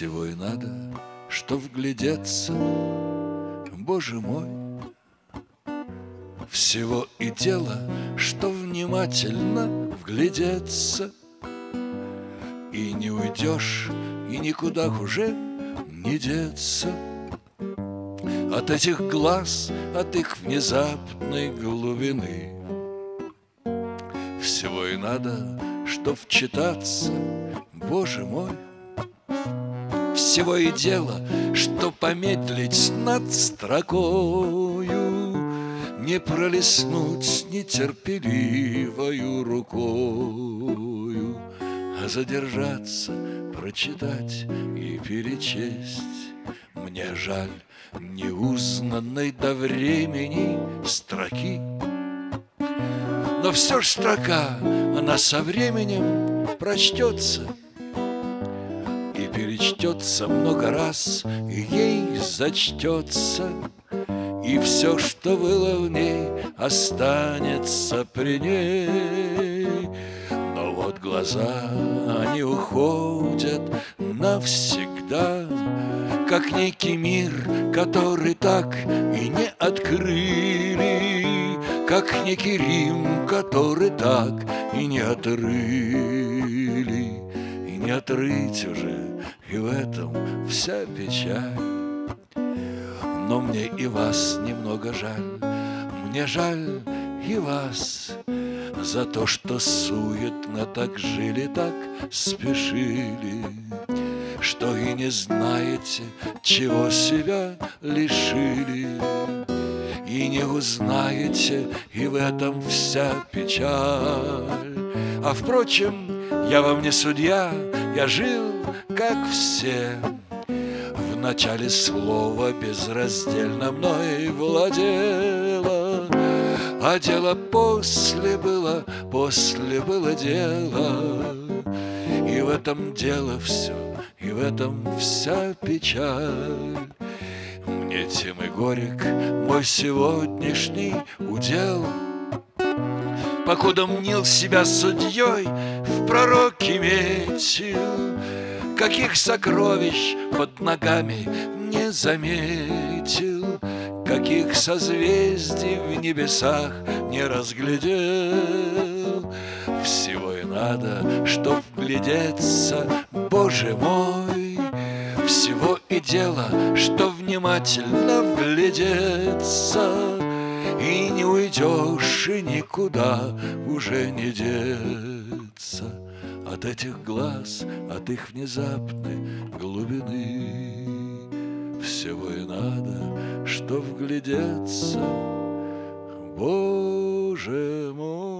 Всего и надо, что вглядеться, Боже мой. Всего и дело, что внимательно вглядеться, И не уйдешь, и никуда уже не деться. От этих глаз, от их внезапной глубины. Всего и надо, что вчитаться, Боже мой, всего и дело, что помедлить над строкою, Не пролеснуть нетерпеливою рукою, А задержаться, прочитать и перечесть. Мне жаль неузнанной до времени строки, Но все ж строка, она со временем прочтется — перечтется много раз, и ей зачтется, И все, что было в ней, останется при ней. Но вот глаза, они уходят навсегда, Как некий мир, который так и не открыли, Как некий Рим, который так и не отрыли не отрыть уже, и в этом вся печаль. Но мне и вас немного жаль, мне жаль и вас За то, что суетно так жили, так спешили, Что и не знаете, чего себя лишили. И не узнаете, и в этом вся печаль. А впрочем, я вам не судья, я жил, как все. В начале слова безраздельно мной владело А дело после было, после было дело. И в этом дело все, и в этом вся печаль. Мне тем и горек мой сегодняшний удел — Покуда мнил себя судьей, в пророке метил, Каких сокровищ под ногами не заметил, Каких созвездий в небесах не разглядел. Всего и надо, чтоб глядеться, Боже мой, Всего и дело, что внимательно вглядеться, и не уйдешь, и никуда уже не деться От этих глаз, от их внезапной глубины Всего и надо, что вглядеться, Боже мой.